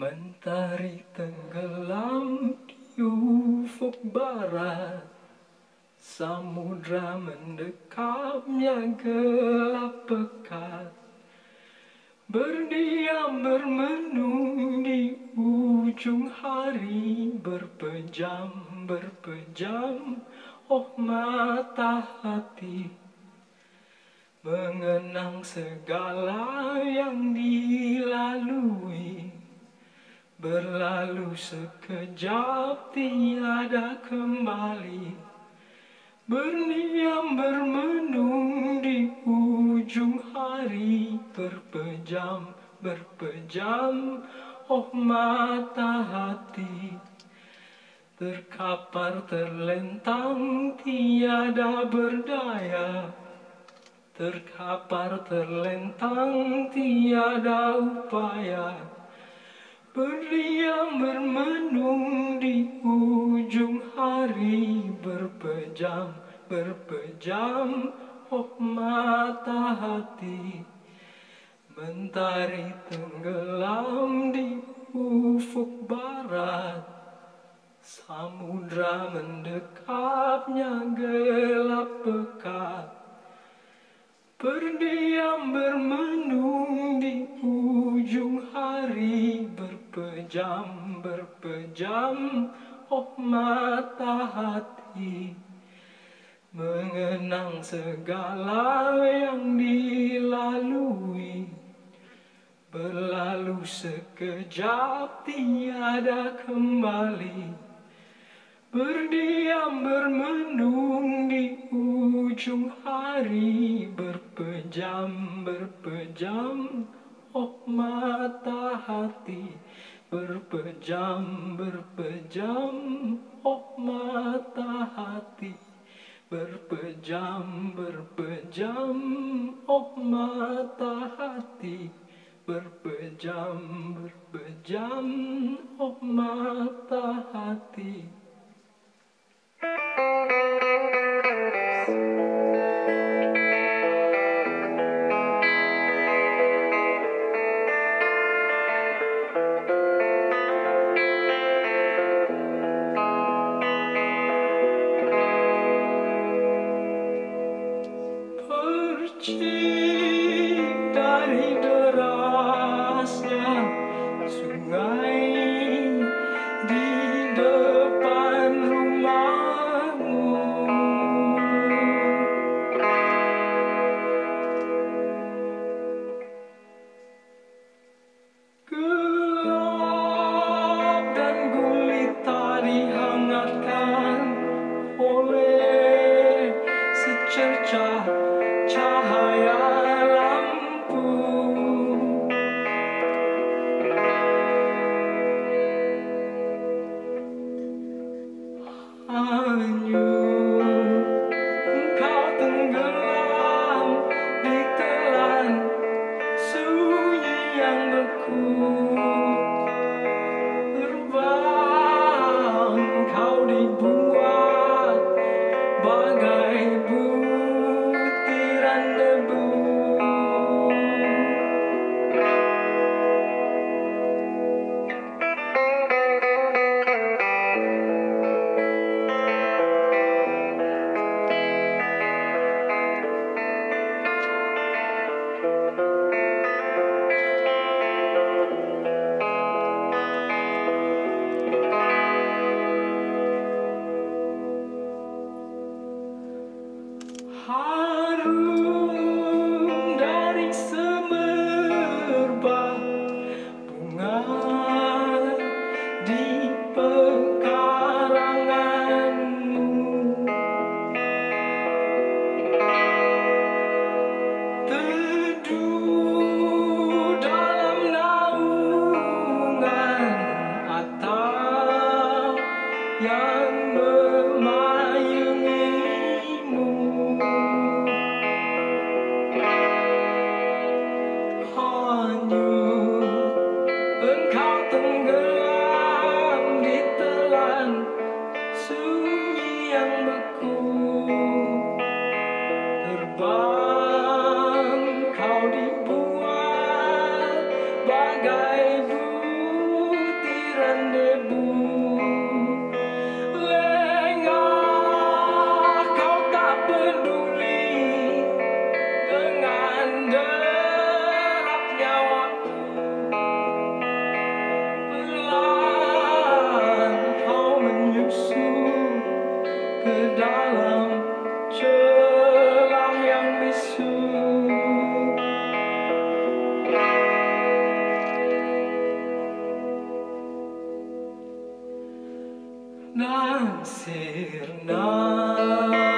Mentari tenggelam di ufuk barat. Samudra mendekapnya gelap pekat. Berdiam bermenung di ujung hari. Berpejam berpejam oh mata hati. Mengenang segala yang dilalui Berlalu sekejap tiada kembali. Berdiam bermenung di ujung hari. Berpejam, berpejam, oh mata hati. Terkapar terlentang tiada berdaya. Terkapar terlentang tiada upaya Berdiam bermenung di ujung hari Berpejam, berpejam, oh mata hati Mentari tenggelam di ufuk barat. Samudra mendekapnya gelap Berpejam, berpejam, oh mata hati. Mengenang segala yang dilalui. Berlalu sekejap tiada kembali. Berdiam bermenung di ujung hari. Berpejam, berpejam, oh mata hati Berpejam, berpejam, oh mata hati. Berpejam, berpejam, oh mata hati. Berpejam, berpejam, oh mata hati you. cahaya Haru young Nan sir nan.